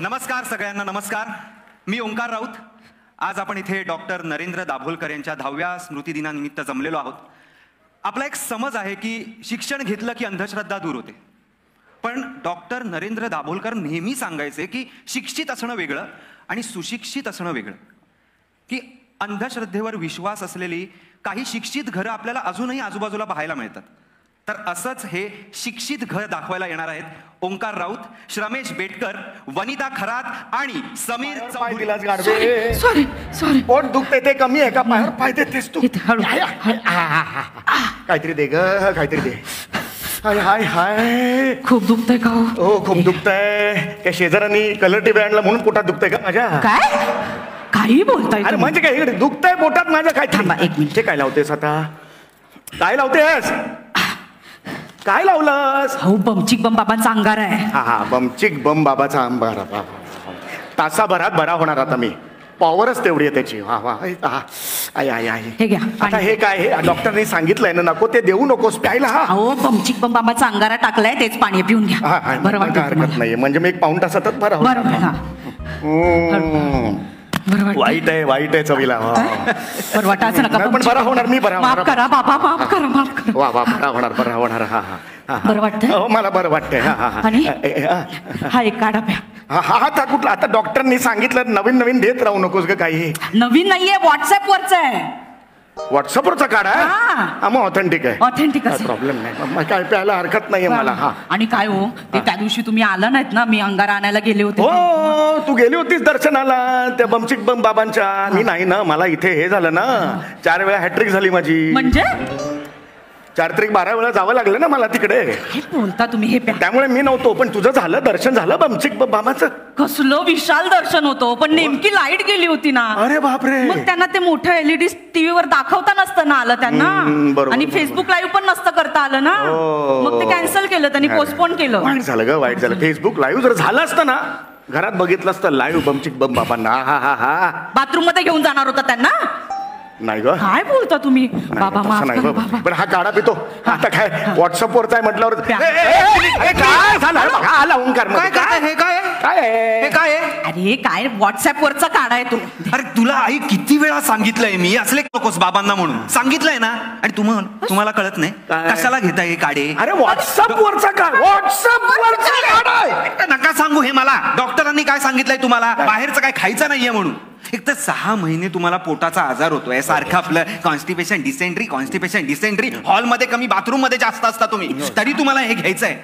नमस्कार सगळ्यांना नमस्कार. मी ओंकार राऊत. आज आपण इथे डॉक्टर नरेंद्र दाभोलकर यांच्या दहाव्या स्मृतिदिनानिमित्त जमलेलो आहोत. आपला एक समज आहे की शिक्षण घेतलं की अंधश्रद्धा दूर होते. पण डॉक्टर नरेंद्र दाभोलकर नेहमी सांगायचे की शिक्षित असणं वेगळं आणि सुशिक्षित असणं वेगळं. की अंधश्रद्धेवर विश्वास असलेली काही शिक्षित घरं आपल्याला अजूनही आजूबाजूला पाहायला मिळतात. तर असंच हे शिक्षित घर दाखवायला येणार आहेत. ओंकार राऊत श्रमेश बेटकर वनिता खरात आणि समीर पाय चौधरी. दिलास गाडवे. सॉरी सॉरी पोट दुखते ते कमी आहे का? पायावर पाय देतेस तू. इथे हळू. काहीतरी दे ग काहीतरी दे. हाय हाय हाय. खूप दुखतंय का हो? हो खूप दुखतंय. त्या शेजाऱ्यांनी कलर टीव्ही आणला म्हणून पोटात दुखतंय का माझ्या. काय? काही बोलताय अरे तुम्ही? म्हणजे काय? इकडे दुखतंय पोटात माझ्या. काय थांबा, एक मिनिट. काय लावतेस आता? काय लावतेस? काय लावलंस? हो बमचिक बम बाबांचा अंगार आहे. हा हा बमचिक बम बाबाचा आंबारा बाबा तासाभरात बरा होणार आता मी. पॉवरच तेवढी आहे त्याची. वा वा हा. आय आय आय हे घ्या, आता. हे काय हे डॉक्टरने सांगितलंय ना नको ते देऊ नकोस. प्यायला हा. अहो बमचिक बम बाबाचा अंगारा टाकलाय तेच पाणी पिऊन हा, घ्या. हा, बरं वाटतं हरकत तुम्हाला? नाहीये म्हणजे मी एक पाऊण तासातच बरा होणार. बरं हा. हम्म. वाईट आहे वाईट आहे चवीला. नाही, पण बरा. होणार, मी बरा होणार. करा बाबा माफ करा माफ करा. वा वा बरा होणार बरा होणार. हा हा, हा हा. बरं वाटतंय? हो मला बरं वाटतंय. हा हा, हा. आणि? हा. हा एक काढा प्या. हा हा आता कुठला? आता डॉक्टरनी सांगितलं नवीन नवीन देत राहू नकोस ग काही. नवीन नाहीये व्हॉट्सअप वरच आहे. व्हॉट्सअपवरचा काढा हा. हा मग ऑथेंटिक आहे. Authentic असेल. प्रॉब्लेम नाही. मग काय प्यायला हरकत नाहीये मला. हा. आणि काय हो ते त्या दिवशी तुम्ही आला नाहीत ना? मी अंगारा आणायला गेले होते. हो तू गेली होतीस दर्शनाला त्या बमचिक बम बाबांच्या. मी नाही ना मला इथे हे झालं ना. चार वेळा हॅट्रिक झाली माझी. म्हणजे? चार त्रिक बारा वेळा जावं लागलं ना मला तिकडे. हे बोलता तुम्ही हे प्या त्यामुळे मी नव्हतो पण तुझं झालं दर्शन झालं बमचिक बम बाबाचं कसलं विशाल दर्शन होतं पण नेमकी लाइट गेली होती ना. अरे बापरे. मग त्यांना ते मोठं एलईडी टीव्हीवर दाखवता नसतं ना आलं त्यांना. बरोबर, आणि बरोबर. फेसबुक लाईव्ह पण नसतं करता आलं ना. हो. मग ते कॅन्सल केलं त्यांनी पोस्टपोन केलं. वाईट झालं ग वाईट झालं. फेसबुक लाईव्ह जर झालं असतं ना घरात बघितलं असतं लाईव्ह बमचिक बम बाबांना. हा हा हा. बाथरूममध्ये घेऊन जाणार होता त्यांना? नाही ग. काय बोलता तुम्ही? बाबा माफ नाही करा बाबा. पण हा काढा पितो. आता काय? व्हॉट्सअपवरचा आहे म्हटल्यावर प्या. ए, ए, ए, ए, काय झालं? अरे बघा, आला ओंकार काय मध्ये. काय हे काय काय आहे? हे काय आहे? अरे काय? व्हॉट्सअप वरचा काढाय तो अरे तुला आई किती वेळा सांगितलंय मी? असले नकोस बाबांना म्हणून. सांगितलंय ना? आणि तुम्हाला तुम्हाला कळत नाही. काय? कशाला घेताय हे काडे? अरे व्हॉट्सअप वरचा काय व्हॉट्सअप वरचा काढ. आहे. नका सांगू हे मला. डॉक्टरांनी काय सांगितलंय तुम्हाला? बाहेरचं काय खायचं नाहीये म्हणून. एक तर सहा महिने तुम्हाला पोटाचा आजार होतोय. सारखं आपलं कॉन्स्टिपेशन डिसेंट्री कॉन्स्टिपेशन डिसेंट्री हॉलमध्ये कमी बाथरूममध्ये जास्त असता तुम्ही. तरी तुम्हाला हे घ्यायचंय.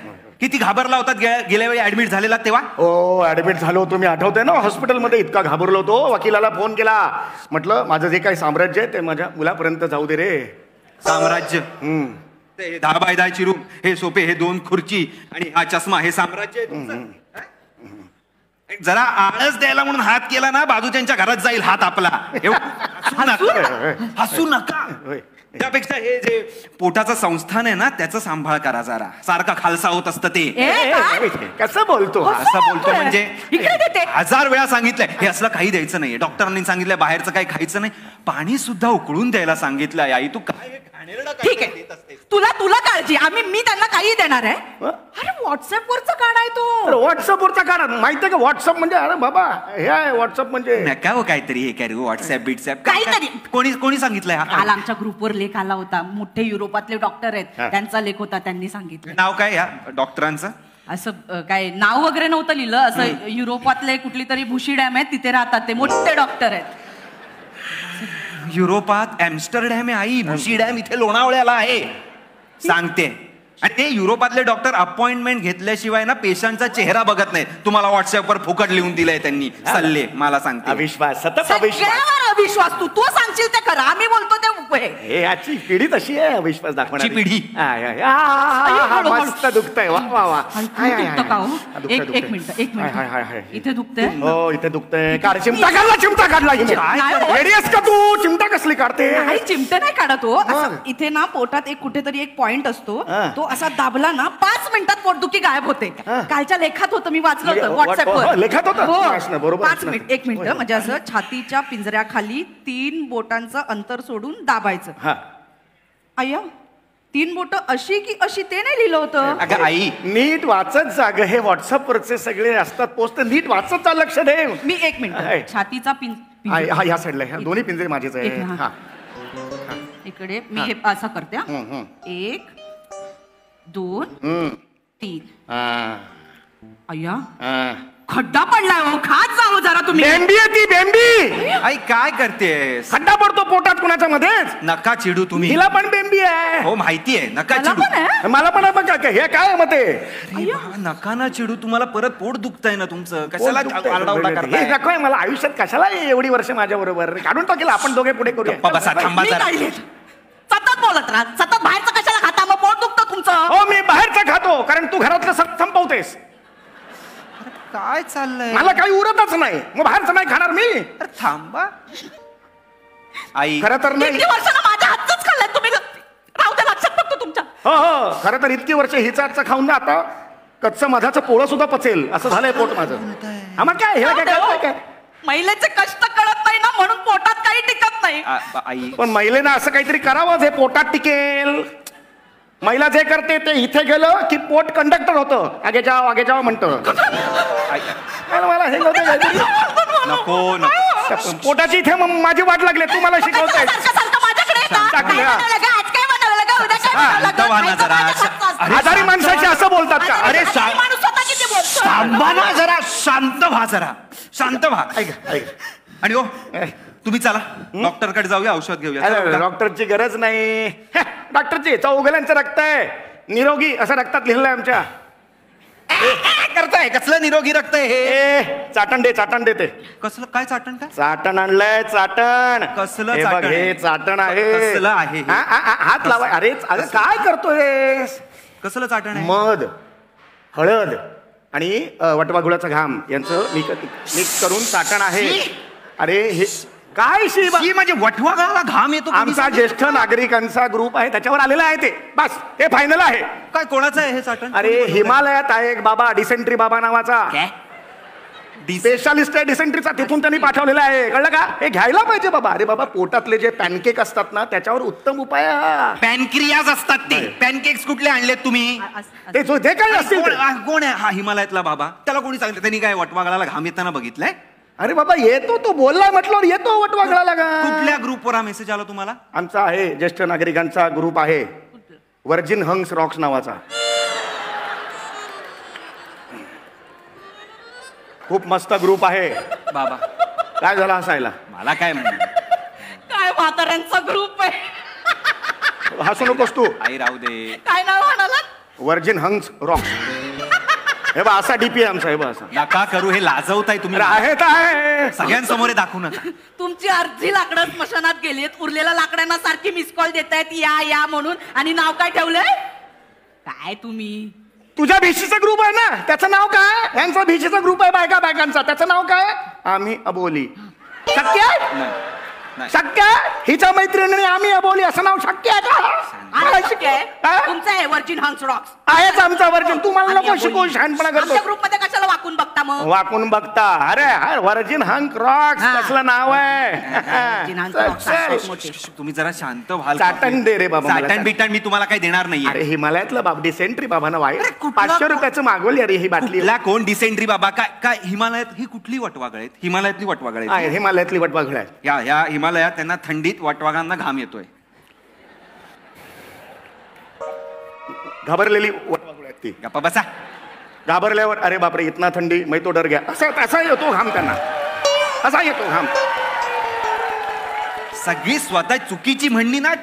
किती घाबरला होतात गे- गेल्या वेळी ऍडमिट झालेला तेव्हा? हो ऍडमिट झालो होतो. मी आठवतंय ना हॉस्पिटलमध्ये इतका घाबरलो होतो. वकिलाला फोन केला. म्हटलं माझं जे काही साम्राज्य आहे ते माझ्या मुलापर्यंत जाऊ दे रे. साम्राज्य? दहा बाय दहाची रूम हे सोपे हे दोन खुर्ची आणि हा चष्मा हे साम्राज्य आहे जरा आळस द्यायला म्हणून हात केला ना बाजूच्या घरात जाईल हात आपला हसू नका. हसू नका होय. त्यापेक्षा हे जे पोटाचं संस्थान आहे ना त्याचं सांभाळ करा जरा सारखा खालसा होत असतं ते? कसं बोलतो? असं बोलतो? म्हणजे. हजार वेळा सांगितलंय हे असलं काही द्यायचं नाहीये डॉक्टरांनी सांगितलंय बाहेरचं काही खायचं नाही पाणी सुद्धा उकळून द्यायला सांगितलंय आई तू काय घाणेरडं काय ठीक देत आहे? तुला तुला काळजी आम्ही मी त्यांना काही देणार आहे? अरे व्हॉट्सअप वरचा काढाय तो. व्हॉट्सअपवरचा काढा. माहितीये का व्हॉट्सअप म्हणजे अरे बाबा हे आहे व्हॉट्सअप म्हणजे. नका हो काहीतरी हे करू व्हॉट्सअप बिट्सअप. काहीतरी. कोणी कोणी सांगितलंय हा? काल आमच्या ग्रुपवर लेख आला होता. मोठे युरोपातले डॉक्टर आहेत. हा. त्यांचा लेख होता त्यांनी सांगितलं. नाव काय या डॉक्टरांचं? असं अ, काय नाव वगैरे नव्हतं लिहिलं. असं युरोपातले कुठली तरी भुशी डॅम आहे तिथे राहतात ते मोठे डॉक्टर आहेत. युरोपात ऍम्स्टरडॅम आहे आई भुशी डॅम इथे लोणावळ्याला आहे. सांगते. आणि ते युरोपातले डॉक्टर अपॉइंटमेंट घेतल्याशिवाय ना पेशंटचा चेहरा बघत नाही तुम्हाला व्हॉट्सअपवर फुकट लिहून दिलंय त्यांनी सल्ले मला सांगते अविश्वास सतत अविश्वास सगळ्यावर अविश्वास तू तू सांगशील ते खरं आम्ही बोलतो ते हे. हे याची पिढी तशी आहे अविश्वास दाखवण्याची ची पिढी. आय, आय, आ, आ, आ, आ, हळू, हळू. मस्त दुखतंय वा वा वा आणि आय, आय, दुखतं का हो? दुखतंय, एक एक दुखतंय. मिनिट एक हाय, हाय, हाय, हाय. मिनिट इथे दुखतंय हो इथे दुखतंय काढ चिमटा काढला चिमटा काढला हिने. नाही हो. रेडी आहेस का तू चिमटा कसली काढते नाही चिमटे नाही काढत हो असं मग? इथे ना पोटात एक कुठेतरी एक पॉइंट असतो हा. तो असा दाबला ना पाच मिनिटात पोटदुखी गायब होते हा. कालच्या लेखात होतं मी वाचलं म्हणजे होतं व्हॉट्सअपवर हो, लेखात होतं? हो. बरोबर पाच. मिनिट एक मिनिट. म्हणजे असं छातीच्या पिंजऱ्याखाली तीन बोटांचं अंतर सोडून दाबायचं हा अय्या तीन बोट अशी की अशी ते नाही लिहिलं होतं अगं आई नीट वाचत जा ग हे व्हॉट्सअपवरचे सगळे असतात पोस्ट नीट वाचत जा लक्ष दे मी एक आहे. मिनिट छातीचा पिंजरा. हा हा, ह्या साईडला ह्या दोन्ही पिंजरे माझेच आहे एक हा. हा इकडे मी हे असं करते हा. एक दोन हम्म. तीन. अय्या. हा. खड्डा पडलाय हो. खात जावं जरा तुम्ही. बेंबी आहे ती बेंबी आई काय करतेस? खड्डा पडतो पोटात कुणाच्या मध्येच. नका चिडू तुम्ही. हिला पण बेंबी आहे. हो माहितीये नका मला चिडू. पण आहे? मला पण आहे बघा का, हे काय मग ते? अरे नका ना चिडू. तुम्हाला परत पोट दुखतंय ना तुमचं. कशाला. आरडाओरडा हे करताय? नको आहे मला आयुष्यात कशाला एवढी वर्ष माझ्या बरोबर काढून टाकेल आपण दोघे पुढे गप्पा करूया बसा थांबा मी जरा. काढली सतत बोलत राहा. सतत बाहेरचं कशाला खाता मग पोट दुखतं तुमचं हो मी बाहेरचं खातो कारण तू घरातलं संपवतेस. काय चाललंय? मला काही उरतच नाही. मग बाहेरचं नाही खाणार मी. अरे थांबा. आई. खरं तर नाही. माझ्या हातच खाल्लंय. तुम्ही राहू द्या लक्षात फक्त तुमच्या. हो हो. खरं तर इतकी वर्ष हिचा हातचं खाऊन ना आता कच्चं मधाचं पोळं सुद्धा पचेल. असं झालंय पोट माझं. हा मग काय हे काय? काय महिलेचे कष्ट कळत नाही ना म्हणून पोटात काही टिकत नाही. आई. पण महिलेनं असं काहीतरी करावं जे पोटात टिकेल. महिला जे करते ते इथे गेलं की पोट कंडक्टर होतं. आगे जाव आगे जाव म्हणतं. मला मला हे. नको पोटाची इथे मग माझी वाट लागली. तू मला शिकवताय. आजारी माणसाशी असं बोलतात का? अरे, थांबा ना जरा. शांत व्हा जरा. शांत व्हा. ऐक ऐक. आणि ओ. तुम्ही चला. डॉक्टरकडे जाऊया औषध घेऊया. अरे, चला. डॉक्टरची गरज नाही. हे, डॉक्टरची चौघल्यांचं रक्त आहे. निरोगी असं रक्तात लिहिलंय आमच्या. काय करताय? कसलं निरोगी रक्त आहे हे? ए चाटण दे चाटण देते कसलं काय चाटण काय चाटण आणलंय चाटण. कसलं हे बघ चाटण हे आहे? चाटण आहे कसलं आहे. हे? हा, हा, हा, हात लावा अरे अरे काय करतोय कसलं चाटण आहे? मध हळद आणि अ, वटवाघुळाचा घाम. यांचं मिक्स करून चाटण आहे. अरे हे काय शी बा- ही म्हणजे वठवागाला घाम येतो कोणी आमचा सांगितलं? ज्येष्ठ नागरिकांचा ग्रुप आहे त्याच्यावर आलेला आहे ते. बस ते फायनल आहे. काय कोणाचं आहे हे चाटण अरे हिमालयात आहे एक बाबा डिसेंट्री बाबा नावाचा. काय? स्पेशालिस्ट आहे डिसेंट्रीचा तिथून त्यांनी पाठवलेला आहे. कळलं का? हे घ्यायला पाहिजे बाबा. अरे बाबा पोटातले जे पॅनकेक असतात ना त्याच्यावर उत्तम उपाय आहे हा. पॅनक्रियाज असतात ते. पॅनकेक्स कुठले आणलेत तुम्ही? ते जो जे काही असतील कोण ते. आ, कोण आहे? हा हिमालयातला बाबा. त्याला कोणी सांगितलं? त्यांनी काय वटवागाला घाम येताना बघितलंय? अरे बाबा येतो तो बोलला म्हटलं येतो वटवागळाला का? कुठल्या ग्रुपवर हा मेसेज आला तुम्हाला? आमचा आहे ज्येष्ठ नागरिकांचा ग्रुप आहे. वर्जिन हंग्स रॉक्स नावाचा. खूप मस्त ग्रुप आहे. बाबा. काय झालं हसायला? मला काय म्हण काय म्हाताऱ्यांचा ग्रुप आहे? हसू नकोस तू. आई राहू दे. काय नाव म्हणाला वर्जिन हंग्स रॉक्स. हे बा असा डीपी आहे आमचा हे बा असा नका करू हे लाजवताय तुम्ही. आहे तर आहे सगळ्यांसमोर हे दाखवू नका तुमची अर्धी लाकडं स्मशानात गेलीत उरलेल्या लाकडांना सारखी मिस कॉल देतायत या या म्हणून. आणि नाव काय ठेवलंय? काय तुम्ही? तुझ्या भिशीचा ग्रुप आहे ना? त्याचं नाव काय? यांचा भिशीचा ग्रुप आहे बायका बायकांचा त्याचं नाव काय? आम्ही अबोली. शक्य आहे नाही. शक्य? आहे? हिच्या मैत्रिणीने आम्ही अबोली असं नाव शक्य आहे का? मला शक्य शिकव. आहे. हा? तुमचं आहे वर्जिन हंस रॉक्स आहेच आमचा वर्जिन तू मला नको शिकवू शहाणपणा आमच्या करतो ग्रुपमध्ये कशाला वाकून बघता मग? वाकून बघता. अरे वर्जिन हंक रॉक्स हा. कसलं नाव आहे? Rocks चल, असतात चल. मोठे. तुम्ही जरा शांत व्हाल. चाटण दे रे बाबा मला चाटण. बिटण मी तुम्हाला काही देणार अरे नाहीये हिमालयातलं बाब डिसेंट्री बाबांना वाय अरे कुठला पाचशे को- रुपयाचं मागवली अरे ही बाटली. कुठला कोण? डिसेंट्री बाबा काय काय हिमालयात ही कुठली वटवागळ आहेत? हिमालयातली वटवागळ आहे आहेत हिमालयातली वटवाघळ आहे या या हिमालयात त्यांना थंडीत वटवागांना घाम येतोय. घाबरलेली वटवाघळ आहेत ती. गप्पा बसा. घाबरल्यावर अरे बापरे इतना थंडी मै तो डर गया. असा असा येतो घाम त्यांना. असा येतो घाम. सगळी स्वतः चुकीची म्हणणी ना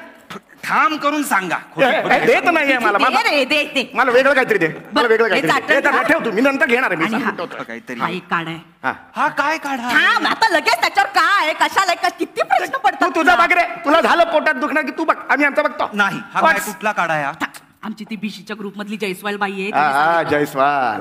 ठाम करून सांगा देत नाहीये मला मला रे दे दे मला वेगळं काहीतरी दे मला वेगळं हे काहीतरी दे. चाटण दे, तर खा. ठेव तू मी नंतर घेणार आहे मी आणि हा. काहीतरी हा एक कार्ड आहे हा. हा काय काढा थांब आता लगेच त्याच्यावर काय आहे कशाला आहे? किती प्रश्न तू पडतात तुझा तुला? बघ रे तुला झालं पोटात दुखणं की तू बघ आम्ही आमचा बघतो नाही हा काय बस. कुठला काढा या आमची ती बीशीच्या ग्रुप मधली जयस्वाल बाई आहे हा, तिने हा. जयस्वाल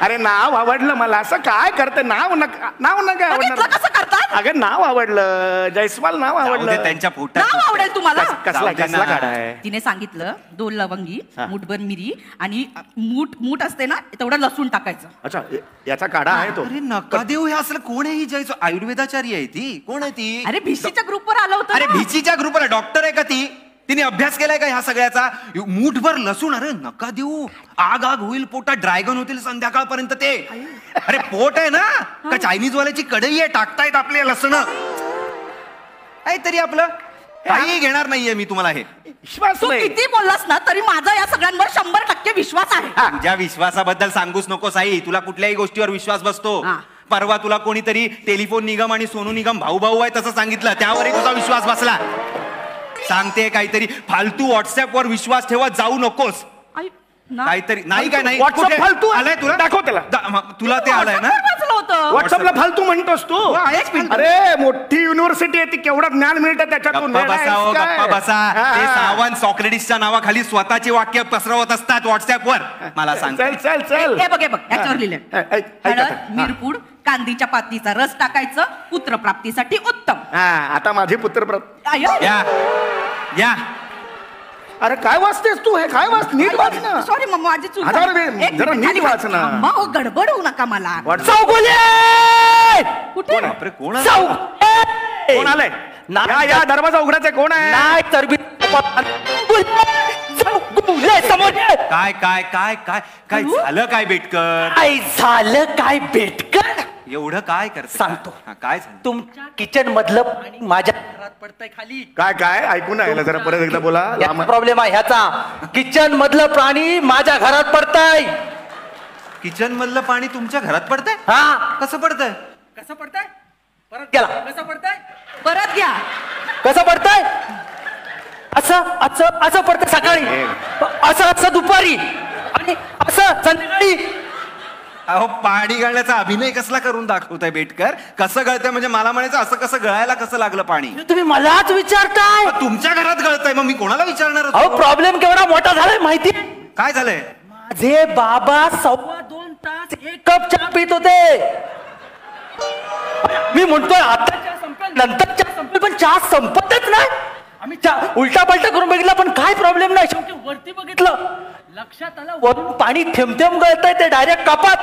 अरे नाव आवडलं मला. असं काय करते? नाव नका नाव नका बघितलं आवडणार? कसं करतात? अगं नाव आवडलं. जयस्वाल नाव जाऊ दे आवडलं. त्यांच्या पोटात नाव आवडेल तुम्हाला? कस- कसला जाऊ दे कसला ना. काढा आहे? तिने सांगितलं दोन लवंगी हा. मुठभर मिरी आणि मूठ मूठ असते ना तेवढं लसूण टाकायचं. अच्छा य- याचा काढा आहे तो. अरे नका देऊ हे असलं कोण आहे ही जयचो आयुर्वेदाचारी आहे ती. कोण आहे ती? अरे भिशीच्या ग्रुपवर आलं होतं अरे ना. भिचीच्या ग्रुपला डॉक्टर आहे का ती? तिने अभ्यास केलाय का ह्या सगळ्याचा? मूठभर लसूण अरे नका देऊ. आग आग होईल पोटात ड्रॅगन होतील संध्याकाळपर्यंत ते. अरे पोट आहे ना? का चायनीज वाल्याची कढई आहे? टाकतायत आपले लसण. तरी आपलं काही घेणार नाहीये मी तुम्हाला हे. विश्वास तू किती बोललास ना तरी माझा या सगळ्यांवर शंभर टक्के विश्वास आहे. तुझ्या विश्वासाबद्दल सांगूच नको साई. तुला कुठल्याही गोष्टीवर विश्वास बसतो. परवा तुला कोणीतरी टेलिफोन निगम आणि सोनू निगम भाऊ भाऊ आहे तसं सांगितलं. त्यावरही तुझा विश्वास बसला. सांगते काहीतरी फालतू व्हॉट्सअपवर विश्वास ठेवत जाऊ नकोस आई, ना. काहीतरी नाही काय नाही WhatsApp कुठे? फालतू? आलंय तुला दाखव त्याला. दा- तुला ते आलंय ना WhatsApp वर वाचलं होतं व्हॉट्सअपला फालतू म्हणतोस तू हो, आहेच फालतू. अरे मोठी युनिव्हर्सिटी आहे ती केवढं ज्ञान मिळतं त्याच्यातून गप्पा बसा हो, काय? गप्पा बसा हा, ते हा. सावंत सॉक्रेटिसच्या नावाखाली स्वतःची वाक्य पसरवत असतात व्हॉट्सअपवर मला सांग चल चल चल हे बघ हे बघ याच्यावर लिहिलंय ऐक- ऐक हळद आता. हा. मिरपूड कांदीच्या पातीचा रस टाकायचं पुत्रप्राप्तीसाठी उत्तम. हा आता माझे पुत्र प्र- आय, आय. या. या. अरे काय वाचतेस तू? हे काय वाच नीट वाच ना. सॉरी मग माझी चूक हजार झाली. वेळ, एक जरा मिनिट, नीट खाली वाच ना. थांबा, हो, गडबड होऊ नका मला. कुठे? बापरे कोण आहे? कोण आलंय? या या दरवाजा उघडायचा कोण आहे? नाही तर बी- समोर ये. काय काय काय काय? काय? झालं काय बेटकर? काय झालं काय बेटकर? एवढं काय करते? सांगतो. हा, काय झालं? तुमच्या किचन मधलं पाणी माझ्या घरात पडतंय खाली. काय काय? ऐकून आहे जरा परत एकदा बोला. लांब- प्रॉब्लेम आहे ह्याचा. किचन मधलं पाणी माझ्या घरात पडतंय. किचन मधलं पाणी तुमच्या घरात पडतंय? हा. कसं पडतंय? कसं पडतंय? परत गेला. कसं पडतंय? परत घ्या. कसं पडतंय? असं असं असं पडतं सकाळी. असं असं दुपारी. आणि असं संध्याकाळी. अहो पाणी गळण्याचा अभिनय कसला करून दाखवताय बेटकर? कसं गळतंय? म्हणजे मला म्हणायचं असं कसं गळायला कसं लागलं पाणी? तुम्ही मलाच विचारताय. अहो, तुमच्या घरात गळतंय मग मी कोणाला विचारणार होतो? अहो प्रॉब्लेम केवढा मोठा झालाय माहिती? काय झालंय? माझे बाबा सव्वा दोन तास एक कप चहा पित होते. मी म्हणतोय आता चहा संपेल नंतर चहा संपेल पण चहा संपतच नाही. आम्ही चहा उलटा पलटा करून बघितला पण काय प्रॉब्लेम नाही. शेवटी वरती बघितलं. लक्षात आलं वरून पाणी थेंब थेंब गळतंय ते डायरेक्ट कपात.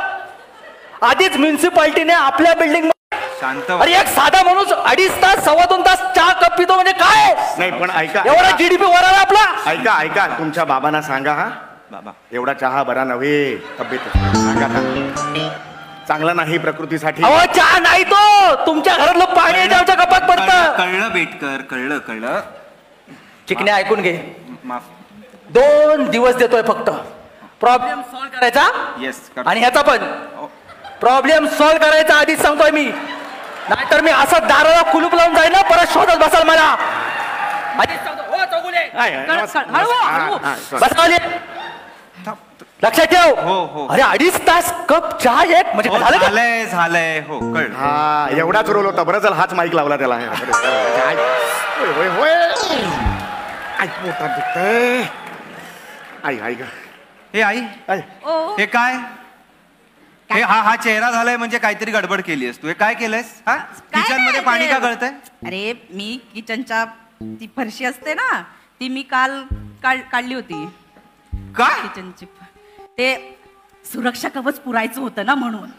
आधीच म्युन्सिपाल्टीने आपल्या बिल्डिंग शांत. अरे एक साधा माणूस अडीच तास सव्वा दोन तास चहा कप पितो म्हणजे काय? नाही पण ऐका एवढा जीडीपी वर आला आपला. ऐका ऐका तुमच्या बाबांना सांगा हा. बाबा. एवढा चहा बरा नव्हे तब्येत सांगा ना. चांगला नाही प्रकृतीसाठी. अहो चहा नाही तो. तुमच्या घरातलं पाणी आमच्या कपात कळलं पडतं. कळलं बेटकर कळलं कळलं. चिकने ऐकून घे. माफ. दोन दिवस देतोय फक्त. प्रॉब्लेम सॉल्व्ह करायचा? येस आणि ह्याचा पण. प्रॉब्लेम सॉल्व्ह करायचा आधीच सांगतोय मी. नाहीतर मी असं दाराला कुलूप लावून जाईन ना परत शोधत बसाल मला. आधीच सांगतो, हो, चौगुले. कळ- कळ-. हा, हा. बसावले लक्षात ठेव. हो, हो. अरे अडीच तास कप चहा एक म्हणजे हो, झालं का? झालंय झालंय. हो कळलं हा एवढाच रोल होता बरं झालं हाच माईक लावला त्याला. आय, होय होय होय. आई पोटात दुखतंय. आई आई ग. हे आई? आई. ओ. हे काय? हे हा हा चेहरा झालाय म्हणजे काहीतरी गडबड केलीस तू हे काय केलंयस? हा? काय किचनमध्ये नाही पाणी ते. का गळतंय? अरे मी किचनच्या ती फरशी असते ना ती मी काल काढ- काढली होती. काय? किचनची ते सुरक्षा कवच पुरायचं होतं ना म्हणून.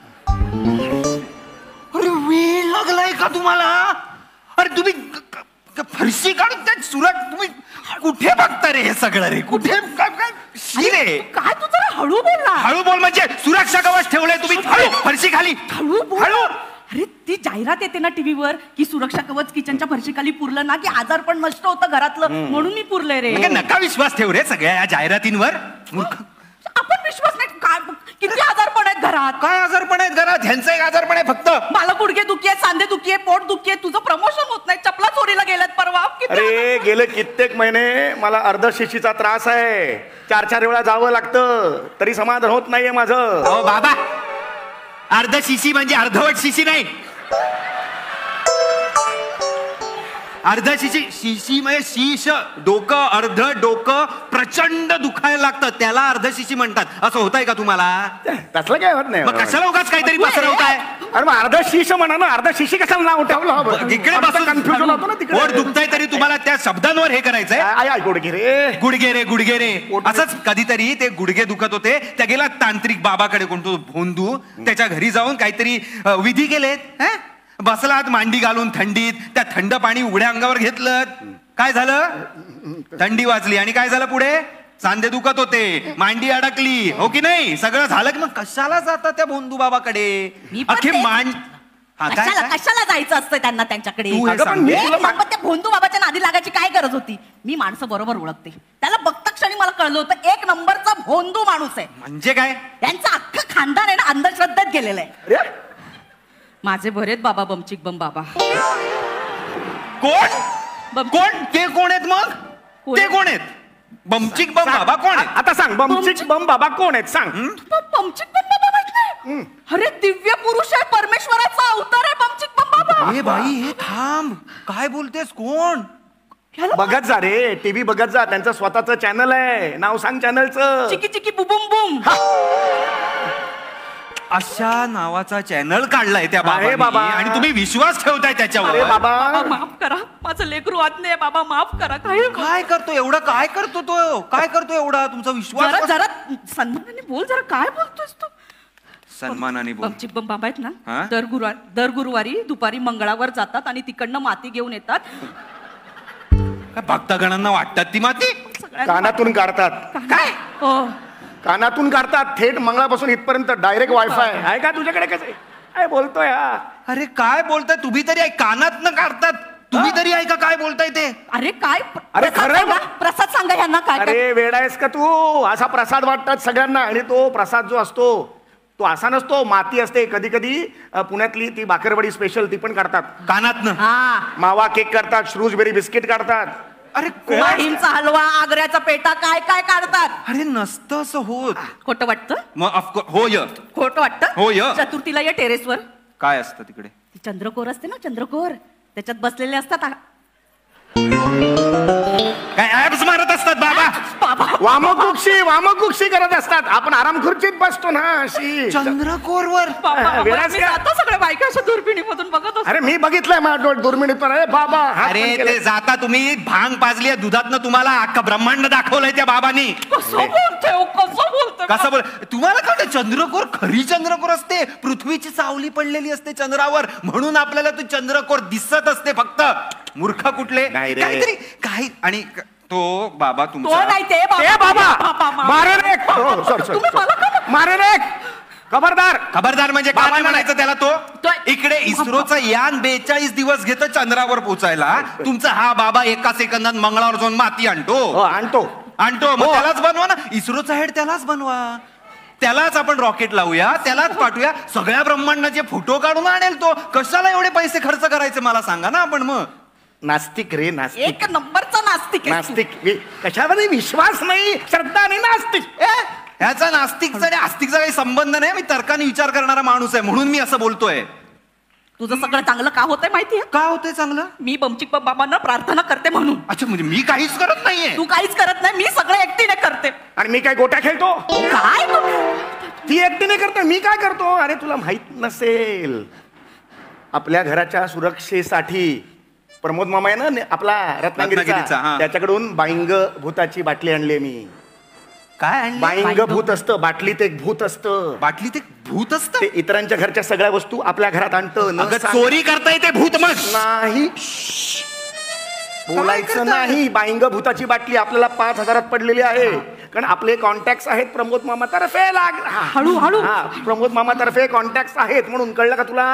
अरे वेळ लागलाय का तुम्हाला? अरे तुम्ही क- क- क- फरशी काढून त्या सुरत तुम्ही कुठे बघता रे हे सगळं रे? कुठे? काय काय काय तू जरा हळू बोल ना. हळू बोल म्हणजे सुरक्षा कवच ठेवलंय तुम्ही. हळू फरशी खाली. हळू बोल. हळू. अरे ती जाहिरात येते ना टीव्हीवर की सुरक्षा कवच किचनच्या फरशीखाली पुरलं ना की आजार पण नष्ट होतं घरातलं. म्हणून मी पुरलंय रे. म्हणजे नका विश्वास ठेव रे सगळ्या या जाहिरातींवर. आपण विश्वास नाही किती आजार पण आहेत घरात. काय आजारपण आहेत घरात? ह्यांचं एक आजारपण आहे फक्त. मला गुडघे दुखी आहे सांधे दुखी आहे पोट दुखी आहे तुझं प्रमोशन होत नाही चपला चोरीला गेल्यात परवा. किती अरे गेले कित्येक महिने मला अर्धशिशीचा त्रास आहे. चार चार वेळा जावं लागतं. तरी समाधान होत नाहीये माझं. अहो बाबा अर्ध शिशी म्हणजे अर्धवट शिशी नाही. अर्ध शिशी शिशी म्हणजे शीश डोकं अर्ध डोकं प्रचंड दुखायला लागतं. त्याला अर्ध शिशी म्हणतात. असं होतंय का तुम्हाला? तसलं काय होत नाही. मग कशाला उगाच काहीतरी पसरवताय? अरे मग अर्ध शीश म्हणा ना. अर्ध शिशी कशाला नाव ठेवलं? इकडे बसून कन्फ्युजन होतो ना पोट तिकडे दुखतंय तरी तुम्हाला त्या शब्दांवर हे करायचंय. आई आई गुडघे रे. गुडघे रे गुडघे रे. पोट- असंच कधीतरी ते गुडघे दुखत होते. त्या गेला तांत्रिक बाबाकडे कोणतो भोंदू. त्याच्या घरी जाऊन काहीतरी विधी केलेत. हं? बसलात मांडी घालून थंडीत त्या थंड पाणी उघड्या अंगावर घेतलं काय झालं? थंडी वाजली. आणि काय झालं पुढे? सांधे दुखत होते. मांडी अडकली. हो की नाही? सगळं झालं की मग कशाला जातात त्या भोंदू बाबाकडे? अख्खी हा कशाला जायचं असतं त्यांना त्यांच्याकडे? भोंदू बाबाच्या नादी लागायची काय गरज होती? मी माणसं बरोबर ओळखते. त्याला बघता क्षणी मला कळलं होतं एक नंबरचा भोंदू माणूस आहे. म्हणजे काय? त्यांचं अख्खं खानदान आहे ना अंधश्रद्धेत गेलेलं आहे. अरे माझे बरेच बाबा बमचिक बम बाबा. कोण? बम- कोण? ते कोण आहेत मग? कोण? ते कोण आहेत? बमचिक बम बाबा कोण आहेत? आता सांग बमचिक बम बाबा कोण आहेत? सांग. बमचिक बम बाबा अरे दिव्य पुरुष आहे परमेश्वराचा अवतार आहे बमचिक बम बाबा. ए बाई हे थांब. काय बोलतेस? कोण? ह्याला बघत जा रे टीव्ही बघत जा त्यांचं स्वतःचं चॅनल आहे. नाव सांग चॅनलचं चिकी चिकी बुबुम बुम. अशा नावाचा चॅनल काढलाय त्या अरे बाबा. आणि तुम्ही विश्वास ठेवताय अरे त्याच्यावर बाबा. बाबा माफ करा. माझं लेकरू आज्ञा आहे बाबा माफ करा. काय काय करतो एवढं? काय करतो तो? काय करतो एवढा? तुमचा जरा विश्वास जरा सन्मानाने बोल जरा काय बोलतोस तू? सन्मानाने बोल. बाबा आहेत हा? ना दर गुरुवार दर गुरुवारी दुपारी मंगळावर जातात आणि तिकडनं माती घेऊन येतात. काय भक्तगणांना वाटतात ती माती? सगळ्यांना कानातून काढतात. काय? हो. कानातून काढतात. थेट मंगळापासून इथपर्यंत डायरेक्ट वायफाय आहे का तुझ्याकडे कसं? काय बोलतोय हा. अरे काय बोलताय? तुम्ही तरी कानात न काढतात. तुम्ही तरी ऐका काय बोलताय ते? अरे काय? अरे प्रसाद खरं सांगा, बा- प्रसाद सांगा यांना काय काय अरे वेडा आहेस का तू? असा प्रसाद वाटतात सगळ्यांना. आणि तो प्रसाद जो असतो तो असा नसतो. माती असते कधी कधी पुण्यातली ती बाकरवडी स्पेशल ती पण काढतात. कानात न हा. मावा केक काढतात श्रूजबेरी बिस्किट काढतात. अरे कोण? माहीमचा हलवा आग्र्याचा पेटा काय काय काढतात? अरे नसतं असं होत. खोटं वाटतं? मग ऑफकोर्स हो य. खोटं वाटतं? हो, य. चतुर्थीला या टेरेसवर? काय असतं तिकडे? ती चंद्रकोर असते ना चंद्रकोर. त्याच्यात बसलेले असतात आ- काय ऍप्स मारत वामकुक्षी वामकुक्षी करत असतात. आपण आराम खुर्चीत बसतो ना अशी? जातो सगळ्या बायका अशा दुर्बिणीमधून बघत असतो. अरे मी बघितलंय माझ्या दुर्मिणीत पण. अरे बाबा हात अरे पण ते. जाता तुम्ही भांग पाजली दुधातनं तुम्हाला अख्खा ब्रह्मांड दाखवलंय त्या बाबांनी. कसं बोलतोय हो, कसं बोलतोय कसं बोल तुम्हाला कळतं चंद्रकोर खरी चंद्रकोर असते? पृथ्वीची सावली पडलेली असते चंद्रावर. म्हणून आपल्याला तू चंद्रकोर दिसत असते फक्त. मूर्ख कुठले? नाही रे. काहीतरी काही आणि क- तो बाबा तो तुमचा नाही ते ए बाबा! बाबा. मारे रे हो, sorry, sorry, तुम्ही मला का sorry. मारे रे खबरदार! खबरदार म्हणजे काय? नाही. म्हणायचं त्याला तो तो- इकडे इस्रोचं यान बेचाळीस दिवस घेतं चंद्रावर पोचायला. तुमचा हा बाबा एका सेकंदात मंगळावर जाऊन माती आणतो. हो आणतो. आणतो. मग हो. त्यालाच बनवा ना. इस्रोचा हेड त्यालाच बनवा. त्यालाच आपण रॉकेट लावूया त्यालाच पाठवूया. सगळ्या ब्रह्मांडाचे फोटो काढून आणेल तो. कशाला एवढे पैसे खर्च करायचे मला सांगा ना आपण मग. नास्तिक रे नास्तिक. एक नंबरचा नास्तिक आहे. नास्तिक. वि- कशावरही विश्वास नाही? श्रद्धा आणि नास्तिक. ए, ह्याचा नास्तिकचा आणि आस्तिकचा काही संबंध नाही मी तर्काने विचार करणारा माणूस आहे म्हणून मी असं बोलतोय. तुझं सगळं चांगलं का होतंय माहितीये का होतंय चांगलं? मी बमचिक बाबांना प्रार्थना करते म्हणून. अच्छा म्हणजे मी काहीच करत नाहीये. तू काहीच करत नाही मी सगळं एकटीने करते. आणि मी काय गोट्या खेळतो? काय ती एकटीने करतो मी काय करतो? अरे तुला माहीत नसेल. आपल्या घराच्या सुरक्षेसाठी प्रमोद मामा आहे ना आपला रत्नागिरीचा, रत्नागिरीचा हा. त्याच्याकडून बाईंग भूताची बाटली आणली मी. काय आणलं? बाईंग भूत असतं बाटलीत एक भूत असतं. बाटली ते भूत असत? ते इतरांच्या घरच्या सगळ्या वस्तू आपल्या घरात आणतं न अगं सांग- चोरी करता येते भूत मग. नाही. बोलायचं? नाही बाईंग भूताची बाटली आपल्याला पाच हजारात पडलेली आहे. कारण आपले कॉन्टॅक्ट आहेत प्रमोद मामा तर्फे लाग हळू, हळू. हा, प्रमोद मामा तर्फे कॉन्टॅक्ट आहेत म्हणून कळलं का तुला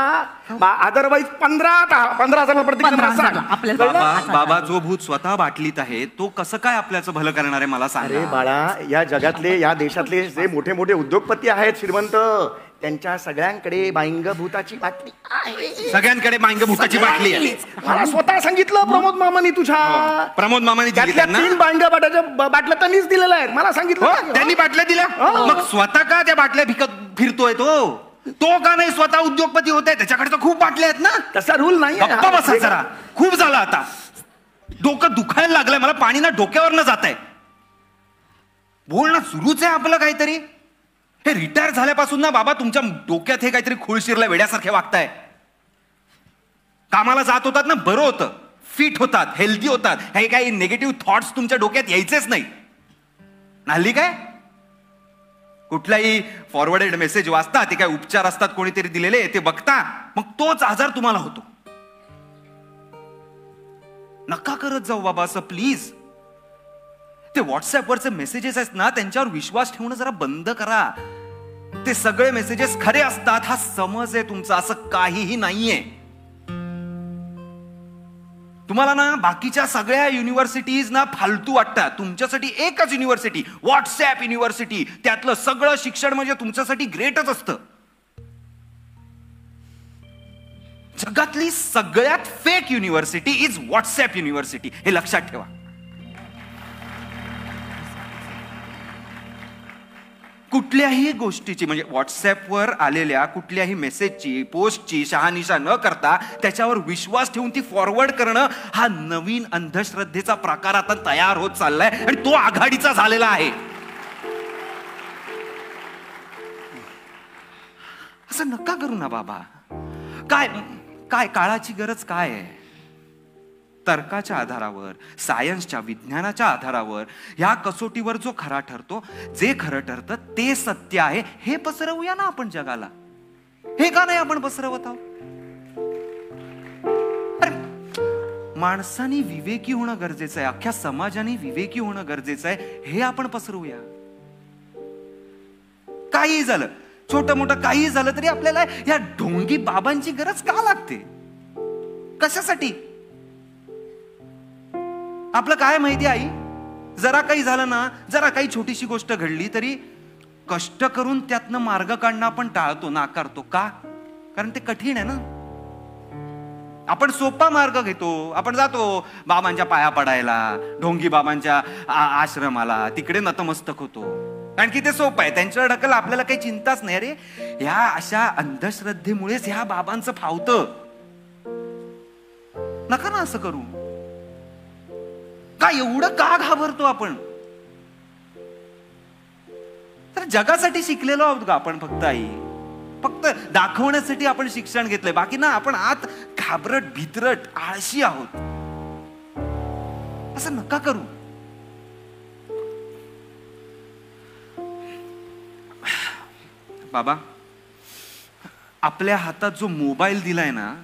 अदरवाईज पंधरा पंधरा हजार? बाबा जो भूत स्वतः बाटलीत आहे तो कसं काय आपल्याचं भलं करणार आहे मला अरे सांगा बाळा या जगातले या देशातले जे मोठे मोठे उद्योगपती आहेत श्रीमंत त्यांच्या सगळ्यांकडे बाईंग भूताची बाटली आहे. सगळ्यांकडे मांग भूताची बाटली आहे. मला स्वतः सांगितलं प्रमोद मामानी तुझ्या प्रमोद मामाने दिली त्यातल्या त्यांना तीन बाटल्या त्यांनीच दिलेल्या आहेत. मला सांगितलं हो ना. त्यांनी बाटल्या दिल्या? मग स्वतः का त्या बाटल्या भिकत फिरतोय तो? तो का नाही स्वतः उद्योगपती होत आहे त्याच्याकडे तर खूप बाटल्या आहेत ना? तसा रूल नाही आहे. गप्पा बसा जरा. खूप झालं आता. डोकं दुखायला लागलंय. मला पाणी ना डोक्यावर न जात आहे बोलणं सुरूच आहे आपलं काहीतरी. हे रिटायर झाल्यापासून ना बाबा तुमच्या डोक्यात हे काहीतरी खूळ वेड्यासारखे वागताय. कामाला जात होतात ना बरं होतं. फिट होतात हेल्दी होतात. हे काही निगेटिव्ह थॉट्स तुमच्या डोक्यात यायचेच नाही. हल्ली काय? कुठलाही फॉरवर्डेड मेसेज वाचता ते काय उपचार असतात कोणीतरी दिलेले ते बघता मग तोच आजार तुम्हाला होतो. नका करत जाऊ बाबा असं प्लीज ते व्हॉट्सअपवरचे मेसेजेस आहेत ना त्यांच्यावर विश्वास ठेवणं जरा बंद करा. ते सगळे मेसेजेस खरे असतात हा समज आहे तुमचा असं काहीही नाहीये. तुम्हाला ना बाकीच्या सगळ्या युनिव्हर्सिटीज ना फालतू वाटतात. तुमच्यासाठी एकच युनिव्हर्सिटी व्हॉट्सअप युनिव्हर्सिटी त्यातलं सगळं शिक्षण म्हणजे तुमच्यासाठी ग्रेटच असतं. जगातली सगळ्यात fake university is WhatsApp university हे लक्षात ठेवा. कुठल्याही गोष्टीची म्हणजे व्हॉट्सॲपवर आलेल्या कुठल्याही मेसेजची पोस्टची शहानिशा न करता त्याच्यावर विश्वास ठेवून ती फॉरवर्ड करणं हा नवीन अंधश्रद्धेचा प्रकार आता तयार होत चाललाय आणि तो आघाडीचा झालेला आहे. असं नका करू ना बाबा. काय काय काळाची गरज काय आहे? तर्काच्या आधारावर सायन्सच्या विज्ञानाच्या आधारावर ह्या कसोटीवर जो खरा ठरतो जे खरं ठरतं ते सत्य आहे हे पसरवूया ना आपण जगाला. हे का नाही आपण पसरवत आहोत? अरे माणसाने विवेकी होणं गरजेचं आहे अख्ख्या समाजाने विवेकी होणं गरजेचं आहे हे आपण पसरवूया. काही झालं छोटं मोठं काही झालं तरी आपल्याला या ढोंगी बाबांची गरज का लागते? कशासाठी? आपलं काय माहिती आई? जरा काही झालं ना जरा काही छोटीशी गोष्ट घडली तरी कष्ट करून त्यातनं मार्ग काढणं आपण टाळतो नाकारतो. का? कारण ते कठीण आहे ना. आपण सोपा मार्ग घेतो. आपण जातो बाबांच्या पाया पडायला ढोंगी बाबांच्या आ- आश्रमाला. तिकडे नतमस्तक होतो. कारण की ते सोपं आहे. त्यांच्यावर ढकल आपल्याला काही चिंताच नाही. अरे ह्या अशा अंधश्रद्धेमुळेच ह्या बाबांचं फावतं. नका ना असं करू. का एवढं का घाबरतो आपण? तर जगासाठी शिकलेलो आहोत का आपण फक्त आई. फक्त दाखवण्यासाठी आपण शिक्षण घेतलंय. बाकी ना आपण आत घाबरट भितरट आळशी आहोत. असं नका करू. बाबा आपल्या हातात जो मोबाईल दिलाय ना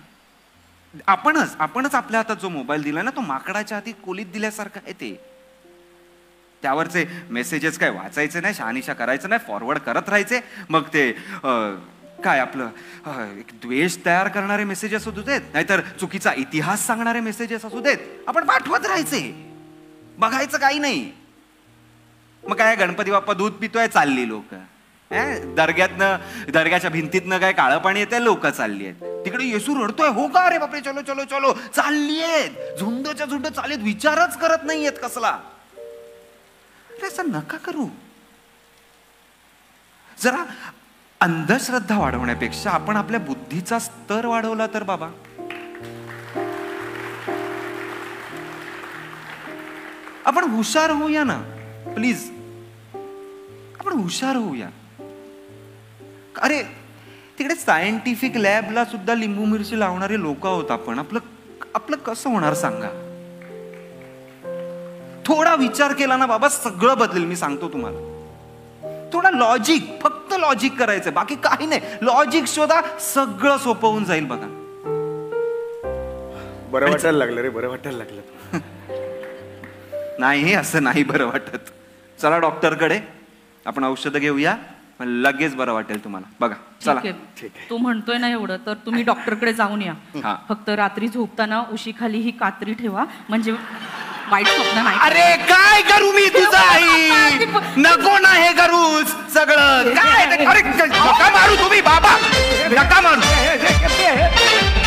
आपणच आपणच आपल्या हातात जो मोबाईल दिला ना तो माकडाच्या हाती कोलीत दिल्यासारखा आहे ते. त्यावरचे मेसेजेस काय वाचायचे नाही शहानिशा करायचं नाही फॉरवर्ड करत राहायचे. मग ते काय आपलं एक द्वेष तयार करणारे मेसेजेस असू देत नाहीतर चुकीचा इतिहास सांगणारे मेसेजेस असू देत. आपण पाठवत राहायचे. बघायचं काही नाही. मग काय गणपती बाप्पा दूध पितोय चालली लोक. दर्ग्यातनं दर्ग्याच्या भिंतीतनं काय काळं पाणी येते लोक चालली आहेत. तिकडे येसू रडतोय हो का अरे बापरे? चलो चलो चलो. चाललीयेत. झुंडच्या झुंड चालेत. विचारच करत नाहीयेत कसला. अरे असं नका करू. जरा अंधश्रद्धा वाढवण्यापेक्षा आपण आपल्या बुद्धीचा स्तर वाढवला तर बाबा. आपण हुशार होऊया ना. प्लीज. आपण हुशार होऊया. अरे तिकडे सायंटिफिक लॅबला सुद्धा लिंबू मिरची लावणारे लोक आहोत आपण. आपलं आपलं कसं होणार सांगा? थोडा विचार केला ना बाबा सगळं बदलेल. मी सांगतो तुम्हाला. थोडा लॉजिक फक्त लॉजिक करायचं बाकी काही नाही. लॉजिक शोधा सगळं सोपं होऊन जाईल बघा. बरं वाटायला लागलं रे बरं वाटायला लागलं. नाही असं नाही बरं वाटत. चला डॉक्टरकडे आपण औषधं घेऊया. लगेच बरं वाटेल तुम्हाला. बघा चला. तू म्हणतोय ना एवढं तर तुम्ही डॉक्टरकडे जाऊन या. फक्त रात्री झोपताना उशीखाली ही कात्री ठेवा. म्हणजे वाईट स्वप्न नाही अरे काय करू मी तुझा आई? नको ना हे करूच सगळं. काय मारू तुम्ही बाबा. नका मारू.